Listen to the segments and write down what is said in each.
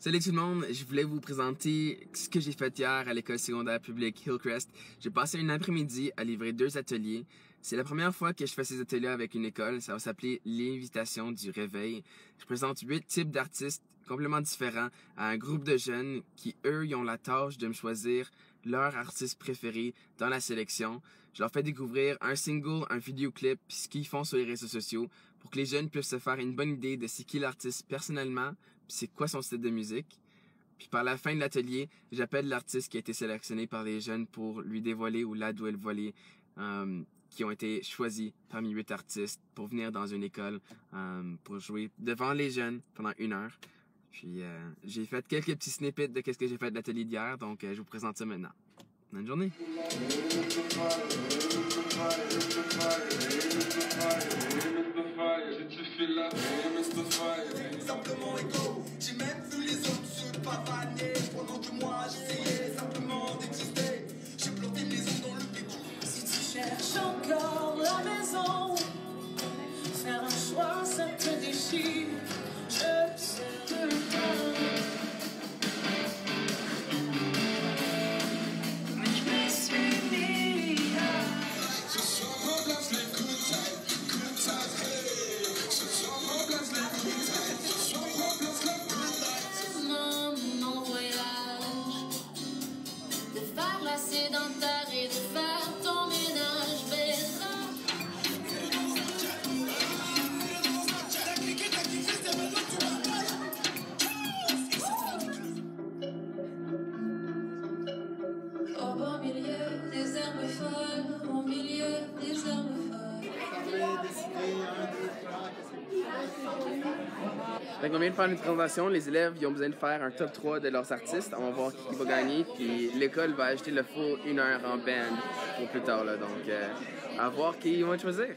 Salut tout le monde, je voulais vous présenter ce que j'ai fait hier à l'école secondaire publique Hillcrest. J'ai passé un après-midi à livrer deux ateliers. C'est la première fois que je fais ces ateliers avec une école. Ça va s'appeler l'invitation du réveil. Je présente huit types d'artistes complètement différents à un groupe de jeunes qui, eux, ont la tâche de me choisir leur artiste préféré dans la sélection. Je leur fais découvrir un single, un vidéoclip, ce qu'ils font sur les réseaux sociaux pour que les jeunes puissent se faire une bonne idée de c'est qui l'artiste personnellement, puis c'est quoi son style de musique. Puis par la fin de l'atelier, j'appelle l'artiste qui a été sélectionné par les jeunes pour lui dévoiler ou la dévoiler euh, qui ont été choisis parmi huit artistes pour venir dans une école euh, pour jouer devant les jeunes pendant une heure. Puis euh, j'ai fait quelques petits snippets de qu'est-ce que j'ai fait de l'atelier d'hier, donc euh, je vous présente ça maintenant. Bonne journée. Simplement égo, j'ai même vu les Fait qu'on vient de faire une présentation, les élèves ont besoin de faire un top 3 de leurs artistes. On va voir qui va gagner, puis l'école va acheter le faux une heure en band pour plus tard. Là. Donc, euh, à voir qui ils vont choisir.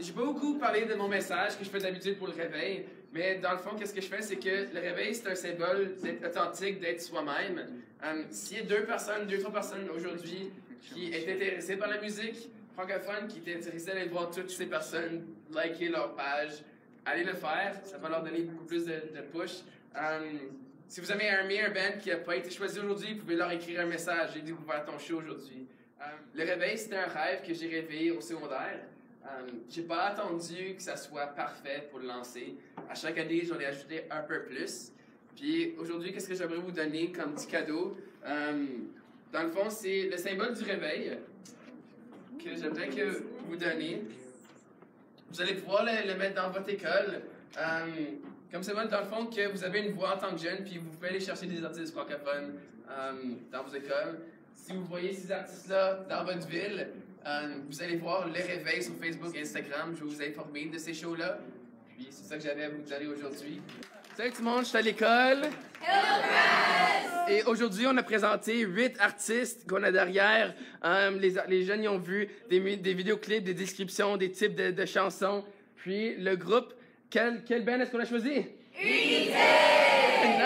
J'ai beaucoup parlé de mon message que je fais d'habitude pour le réveil, mais dans le fond, qu'est-ce que je fais, c'est que le réveil, c'est un symbole d'être authentique, d'être soi-même. Euh, S'il y a deux personnes, deux, trois personnes aujourd'hui qui est intéressées par la musique francophone, qui est intéressées à aller voir toutes ces personnes, liker leur page, allez le faire, ça va leur donner beaucoup plus de, push. Euh, si vous avez un meilleur band qui n'a pas été choisi aujourd'hui, vous pouvez leur écrire un message. J'ai découvert ton show aujourd'hui. Euh, le réveil, c'était un rêve que j'ai rêvé au secondaire. Euh, j'ai pas attendu que ça soit parfait pour le lancer. À chaque année, j'en ai ajouté un peu plus. Puis aujourd'hui, qu'est-ce que j'aimerais vous donner comme petit cadeau? Euh, dans le fond, c'est le symbole du réveil que j'aimerais que vous donniez. Vous allez pouvoir le, mettre dans votre école. Euh, comme symbole, dans le fond, que vous avez une voix en tant que jeune, puis vous pouvez aller chercher des artistes francophones euh, dans vos écoles. Si vous voyez ces artistes-là dans votre ville, euh, vous allez voir le réveil sur Facebook et Instagram. Je vais vous informer de ces shows-là. Puis c'est ça que j'avais à vous donner aujourd'hui. Salut tout le monde, je suis à l'école. Et aujourd'hui, on a présenté huit artistes qu'on a derrière. Euh, les, les jeunes ils ont vu des, des vidéoclips, des descriptions, des types de, de chansons. Puis le groupe, quel, quel band est-ce qu'on a choisi? Unité!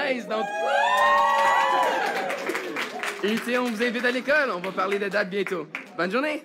Nice! Donc, Unité, on vous invite à l'école. On va parler de date bientôt. Bonne journée!